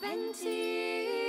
spent it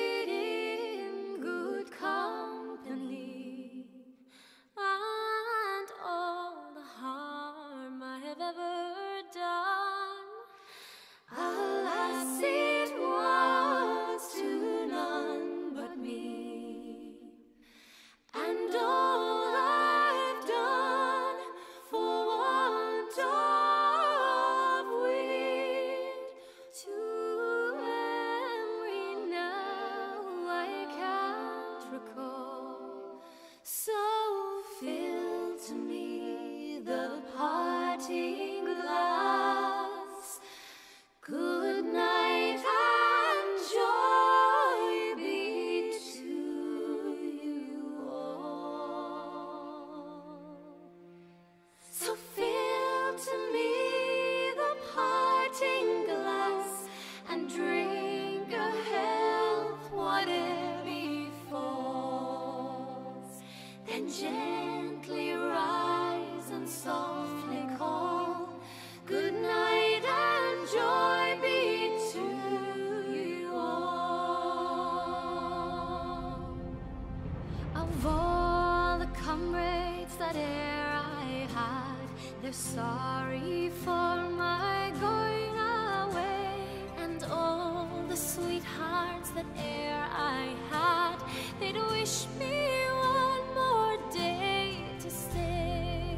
they're sorry for my going away, and all the sweethearts that e'er I had, they'd wish me one more day to stay.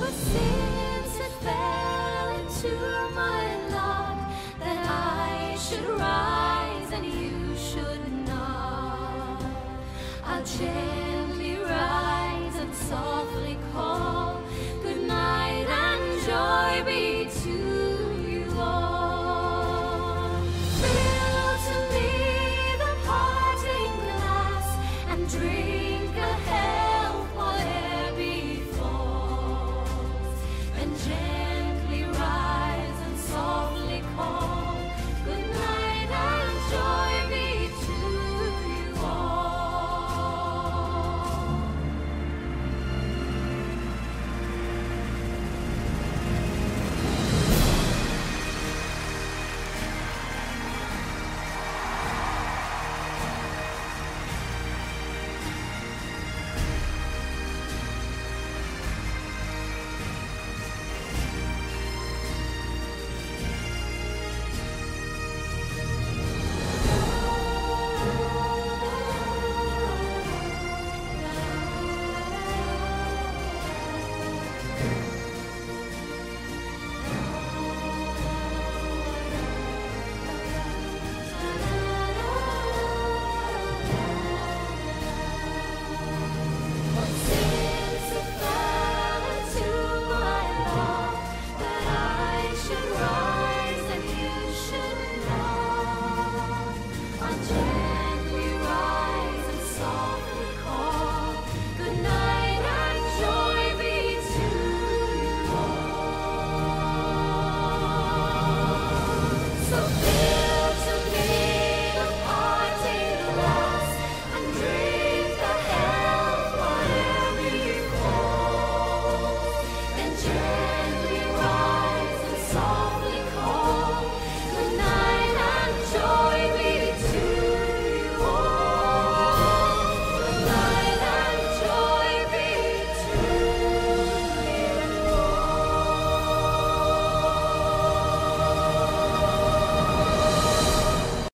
But since it fell into my lot that I should rise and you should not, I'll change. dream.